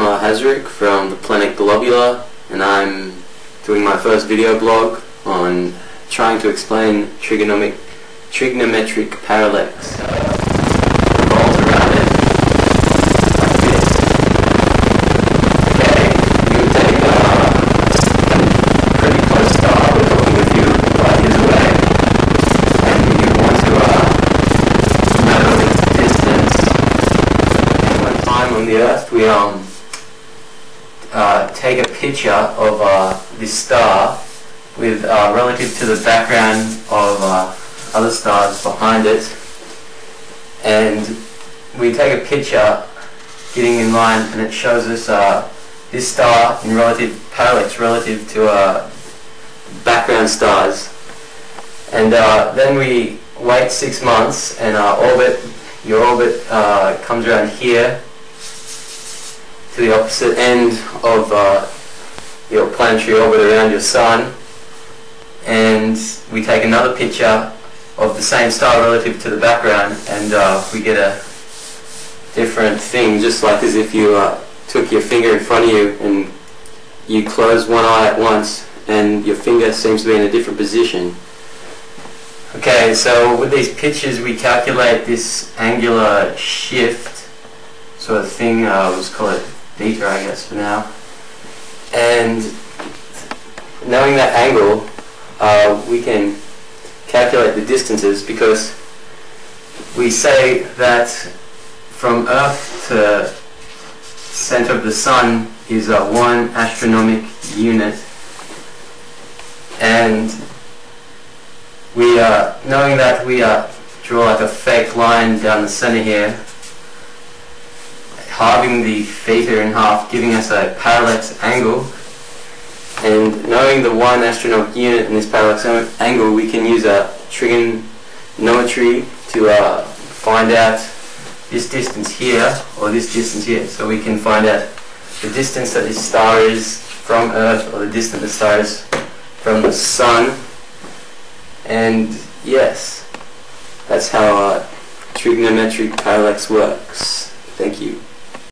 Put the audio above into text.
I'm uh, Hazrick from the planet Globula and I'm doing my first video blog on trying to explain trigonomic, trigonometric parallax. Uh, the Earth, we um uh, take a picture of uh, this star with uh, relative to the background of uh, other stars behind it, and we take a picture getting in line, and it shows us uh, this star in relative parallax relative to uh, background stars, and then we wait six months, and our orbit, your orbit comes around here the opposite end of uh, your planetary orbit around your sun and we take another picture of the same star relative to the background and uh, we get a different thing just like as if you uh, took your finger in front of you and you close one eye at once and your finger seems to be in a different position. Okay, so with these pictures we calculate this angular shift sort of thing, uh, let's call it theta I guess for now. And knowing that angle, uh, we can calculate the distances because we say that from Earth to center of the sun is uh, one astronomic unit and we uh, knowing that we uh, draw like a fake line down the center here halving the theta in half, giving us a parallax angle. And knowing the one astronomical unit in this parallax angle, we can use a trigonometry to uh, find out this distance here, or this distance here. So we can find out the distance that this star is from Earth, or the distance the star is from the Sun. And yes, that's how uh, trigonometric parallax works. Thank you.